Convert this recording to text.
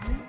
Mm-hmm.